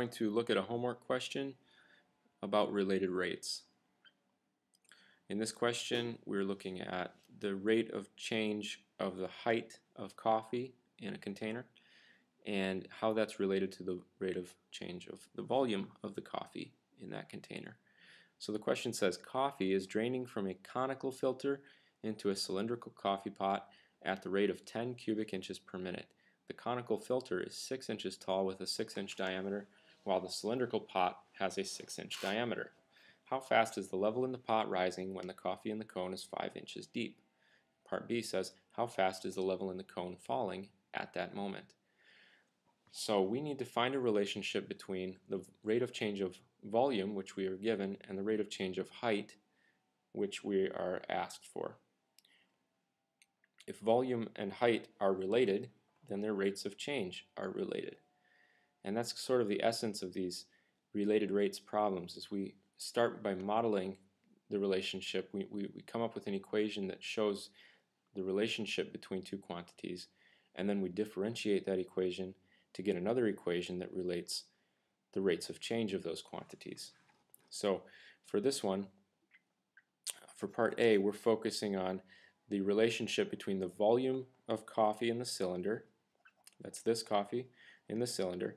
going to look at a homework question about related rates. In this question, we're looking at the rate of change of the height of coffee in a container and how that's related to the rate of change of the volume of the coffee in that container. So the question says coffee is draining from a conical filter into a cylindrical coffee pot at the rate of 10 cubic inches per minute. The conical filter is 6 inches tall with a 6 inch diameter, while the cylindrical pot has a 6 inch diameter. How fast is the level in the pot rising when the coffee in the cone is 5 inches deep? Part B says, how fast is the level in the cone falling at that moment? So we need to find a relationship between the rate of change of volume, which we are given, and the rate of change of height, which we are asked for. If volume and height are related, then their rates of change are related. And that's sort of the essence of these related rates problems is we start by modeling the relationship. We, we, we come up with an equation that shows the relationship between two quantities and then we differentiate that equation to get another equation that relates the rates of change of those quantities. So for this one, for part A, we're focusing on the relationship between the volume of coffee in the cylinder, that's this coffee in the cylinder,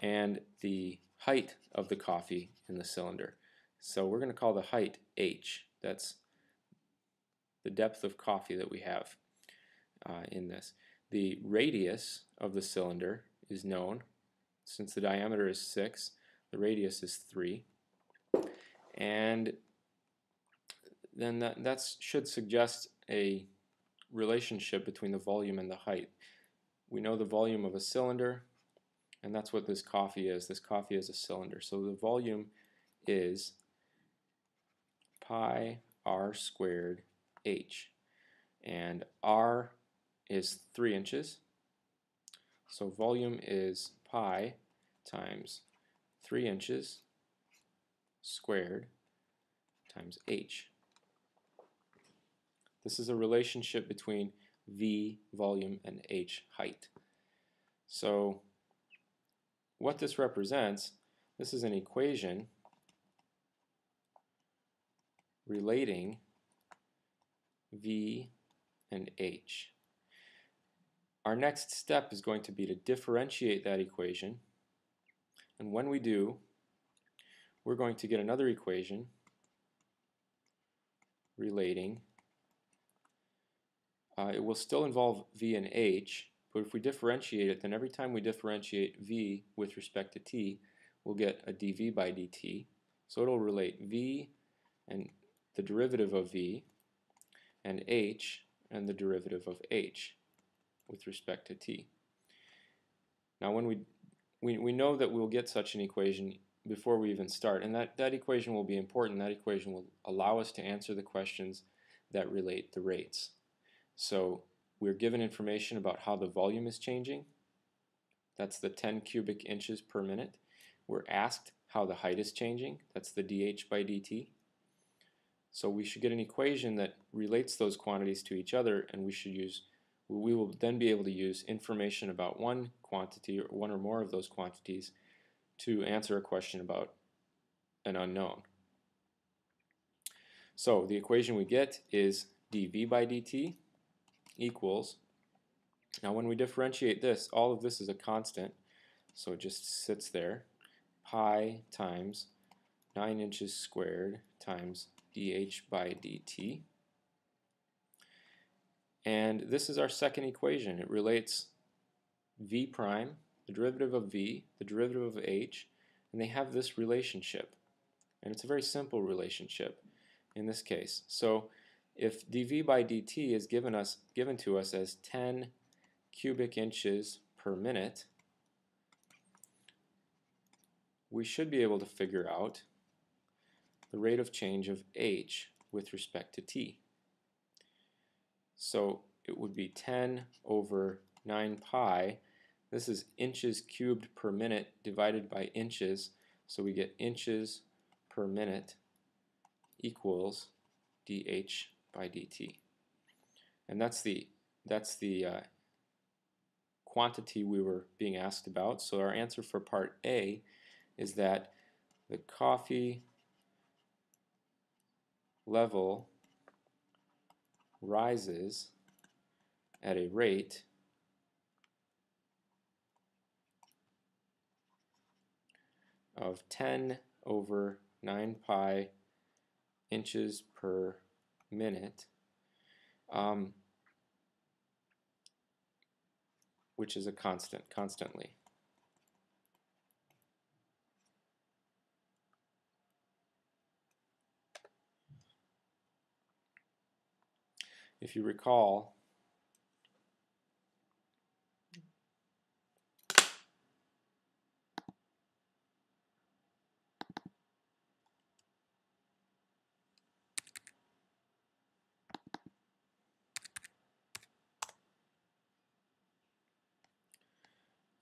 and the height of the coffee in the cylinder. So we're going to call the height h. That's the depth of coffee that we have uh, in this. The radius of the cylinder is known. Since the diameter is 6, the radius is 3. And then that should suggest a relationship between the volume and the height. We know the volume of a cylinder, and that's what this coffee is. This coffee is a cylinder. So the volume is pi r squared h. And r is 3 inches. So volume is pi times 3 inches squared times h. This is a relationship between V volume and H height. So what this represents, this is an equation relating V and H. Our next step is going to be to differentiate that equation and when we do we're going to get another equation relating uh, it will still involve v and h, but if we differentiate it, then every time we differentiate v with respect to t, we'll get a dv by dt. So it'll relate v and the derivative of v and h and the derivative of h with respect to t. Now when we, we, we know that we'll get such an equation before we even start, and that, that equation will be important. That equation will allow us to answer the questions that relate the rates. So we're given information about how the volume is changing. That's the 10 cubic inches per minute. We're asked how the height is changing. That's the dH by dt. So we should get an equation that relates those quantities to each other and we should use we will then be able to use information about one quantity or one or more of those quantities to answer a question about an unknown. So the equation we get is dV by dt equals, now when we differentiate this, all of this is a constant, so it just sits there, pi times 9 inches squared times dH by dt. And this is our second equation. It relates v prime, the derivative of v, the derivative of h, and they have this relationship. And it's a very simple relationship in this case. So if dV by dt is given us given to us as 10 cubic inches per minute, we should be able to figure out the rate of change of h with respect to t. So it would be 10 over 9 pi. This is inches cubed per minute divided by inches. So we get inches per minute equals dh by dt. And that's the, that's the uh, quantity we were being asked about. So our answer for part A is that the coffee level rises at a rate of 10 over 9 pi inches per minute, um, which is a constant, constantly. If you recall,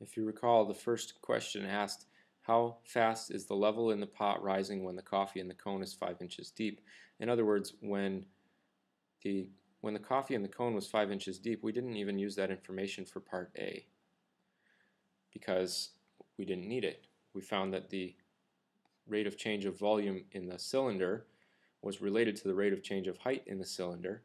If you recall, the first question asked, how fast is the level in the pot rising when the coffee in the cone is 5 inches deep? In other words, when the, when the coffee in the cone was 5 inches deep, we didn't even use that information for part A because we didn't need it. We found that the rate of change of volume in the cylinder was related to the rate of change of height in the cylinder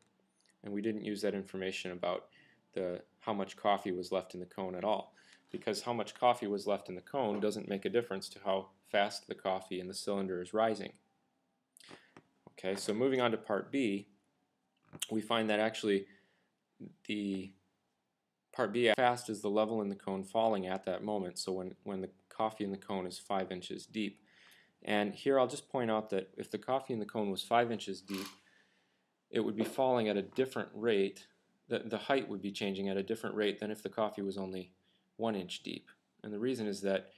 and we didn't use that information about the how much coffee was left in the cone at all because how much coffee was left in the cone doesn't make a difference to how fast the coffee in the cylinder is rising. Okay, so moving on to part B, we find that actually the part B, fast is the level in the cone falling at that moment, so when, when the coffee in the cone is 5 inches deep. And here I'll just point out that if the coffee in the cone was 5 inches deep, it would be falling at a different rate, the, the height would be changing at a different rate than if the coffee was only one inch deep. And the reason is that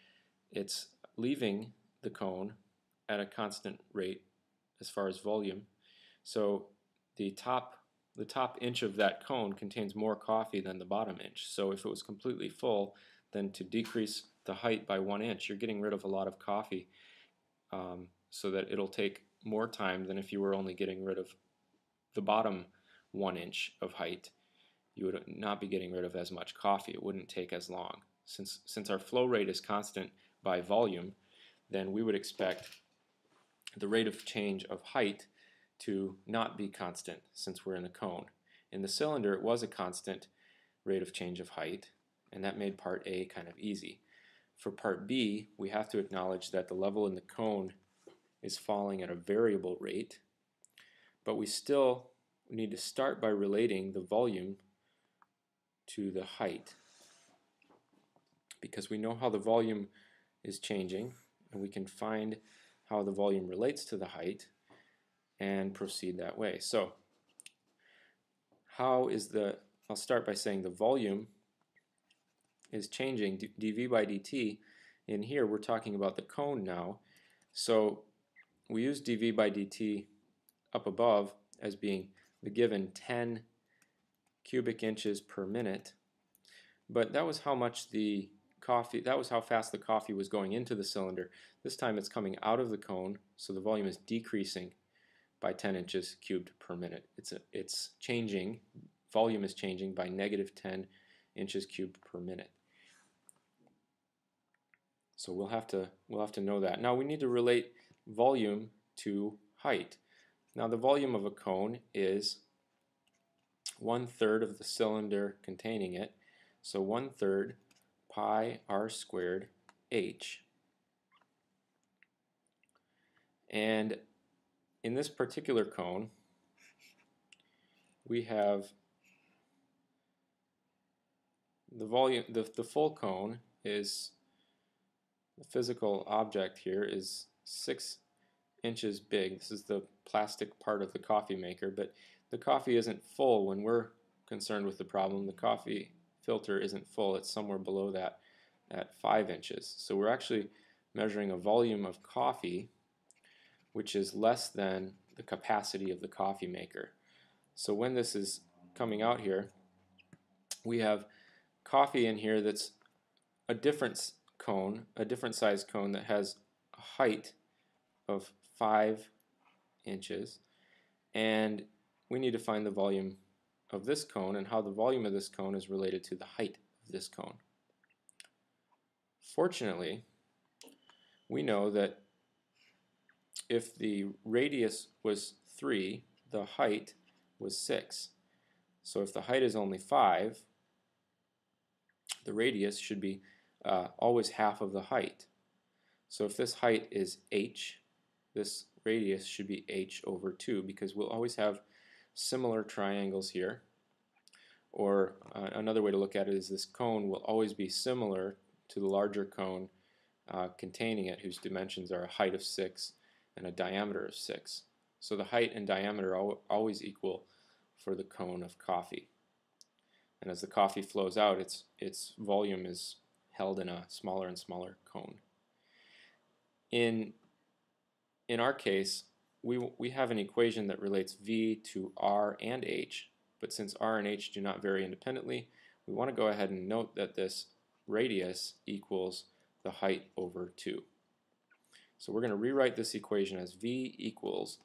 it's leaving the cone at a constant rate as far as volume. So the top the top inch of that cone contains more coffee than the bottom inch. So if it was completely full, then to decrease the height by one inch, you're getting rid of a lot of coffee um, so that it'll take more time than if you were only getting rid of the bottom one inch of height you would not be getting rid of as much coffee. It wouldn't take as long. Since, since our flow rate is constant by volume, then we would expect the rate of change of height to not be constant since we're in a cone. In the cylinder, it was a constant rate of change of height, and that made part A kind of easy. For part B, we have to acknowledge that the level in the cone is falling at a variable rate, but we still need to start by relating the volume to the height because we know how the volume is changing and we can find how the volume relates to the height and proceed that way. So how is the, I'll start by saying the volume is changing dV by dt. In here we're talking about the cone now. So we use dV by dt up above as being the given 10 cubic inches per minute. But that was how much the coffee, that was how fast the coffee was going into the cylinder. This time it's coming out of the cone, so the volume is decreasing by 10 inches cubed per minute. It's, a, it's changing, volume is changing by negative 10 inches cubed per minute. So we'll have to we'll have to know that. Now we need to relate volume to height. Now the volume of a cone is one third of the cylinder containing it. So one third pi r squared h. And in this particular cone, we have the volume, the, the full cone is, the physical object here is six inches big. This is the plastic part of the coffee maker, but the coffee isn't full when we're concerned with the problem. The coffee filter isn't full. It's somewhere below that at 5 inches. So we're actually measuring a volume of coffee which is less than the capacity of the coffee maker. So when this is coming out here, we have coffee in here that's a different cone, a different size cone that has a height of 5 inches and we need to find the volume of this cone and how the volume of this cone is related to the height of this cone. Fortunately, we know that if the radius was 3, the height was 6. So if the height is only 5, the radius should be uh, always half of the height. So if this height is h, this radius should be h over 2 because we'll always have similar triangles here. Or uh, another way to look at it is this cone will always be similar to the larger cone uh, containing it whose dimensions are a height of 6 and a diameter of 6. So the height and diameter are always equal for the cone of coffee. And as the coffee flows out, its, its volume is held in a smaller and smaller cone. In, in our case, we, we have an equation that relates V to R and H, but since R and H do not vary independently, we want to go ahead and note that this radius equals the height over 2. So we're going to rewrite this equation as V equals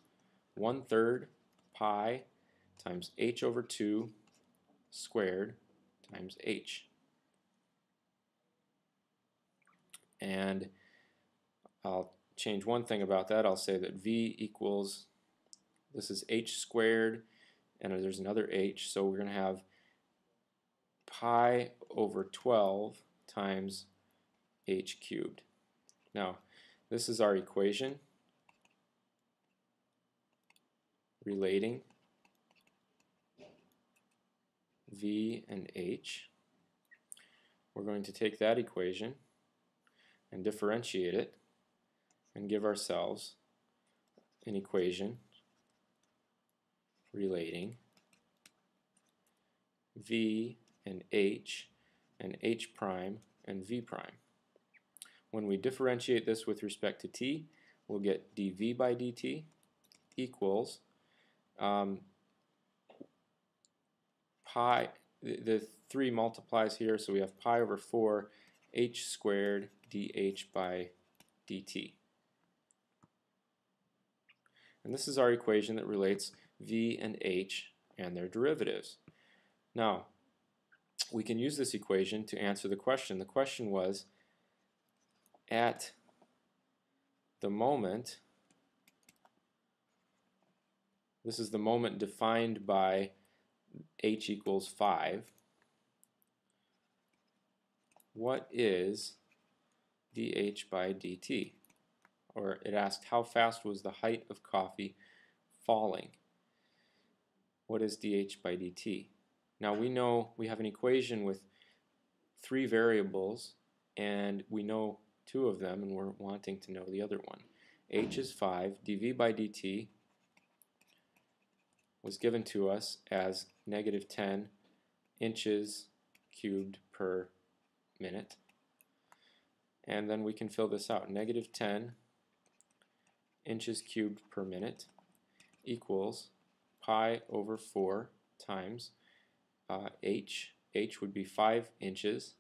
1 third pi times h over 2 squared times h. And I'll change one thing about that. I'll say that v equals, this is h squared, and there's another h, so we're going to have pi over 12 times h cubed. Now, this is our equation relating v and h. We're going to take that equation and differentiate it and give ourselves an equation relating v and h and h prime and v prime. When we differentiate this with respect to t, we'll get dv by dt equals um, pi, the, the 3 multiplies here, so we have pi over 4 h squared dh by dt. And this is our equation that relates v and h and their derivatives. Now, we can use this equation to answer the question. The question was, at the moment, this is the moment defined by h equals 5. What is dH by dt? Or it asked how fast was the height of coffee falling? What is dH by dt? Now we know we have an equation with three variables and we know two of them and we're wanting to know the other one. h is 5, dv by dt was given to us as negative 10 inches cubed per minute. And then we can fill this out. Negative 10 inches cubed per minute equals pi over 4 times uh, h. h would be 5 inches.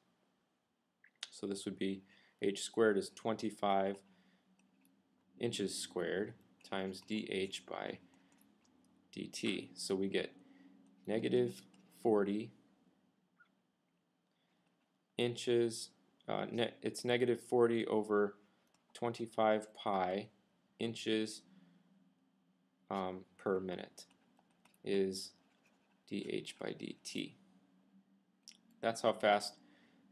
So this would be h squared is 25 inches squared times dh by dt. So we get negative 40 inches, uh, ne it's negative 40 over 25 pi inches um, per minute is dH by dt. That's how fast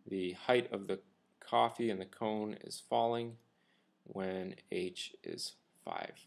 the height of the coffee and the cone is falling when h is 5.